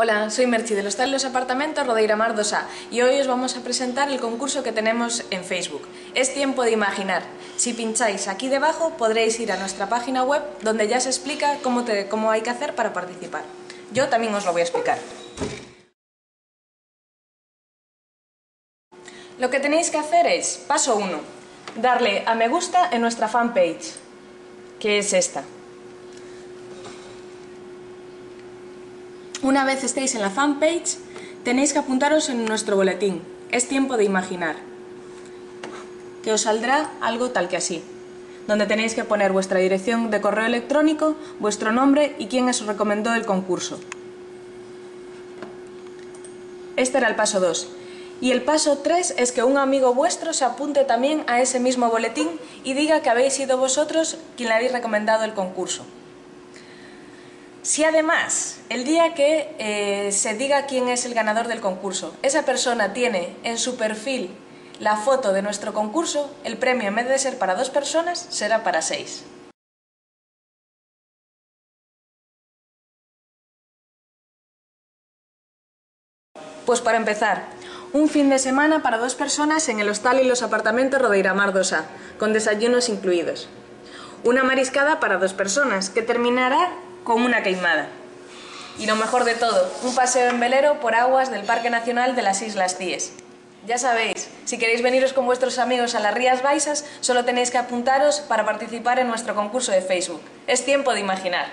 Hola, soy Merchi del Hostal Los Apartamentos Rodeira Mar 2A y hoy os vamos a presentar el concurso que tenemos en Facebook. Es tiempo de imaginar. Si pincháis aquí debajo podréis ir a nuestra página web donde ya se explica cómo, te, cómo hay que hacer para participar. Yo también os lo voy a explicar. Lo que tenéis que hacer es, paso 1, darle a me gusta en nuestra fanpage, que es esta. Una vez estéis en la fanpage, tenéis que apuntaros en nuestro boletín. Es tiempo de imaginar. Que os saldrá algo tal que así, donde tenéis que poner vuestra dirección de correo electrónico, vuestro nombre y quién os recomendó el concurso. Este era el paso 2. Y el paso 3 es que un amigo vuestro se apunte también a ese mismo boletín y diga que habéis sido vosotros quien le habéis recomendado el concurso. Si además, el día que eh, se diga quién es el ganador del concurso, esa persona tiene en su perfil la foto de nuestro concurso, el premio en vez de ser para dos personas, será para seis. Pues para empezar, un fin de semana para dos personas en el hostal y los apartamentos Rodeira Mar 2A, con desayunos incluidos. Una mariscada para dos personas, que terminará con una queimada. Y lo mejor de todo, un paseo en velero por aguas del Parque Nacional de las Islas Cíes. Ya sabéis, si queréis veniros con vuestros amigos a las Rías Baixas, solo tenéis que apuntaros para participar en nuestro concurso de Facebook. Es tiempo de imaginar.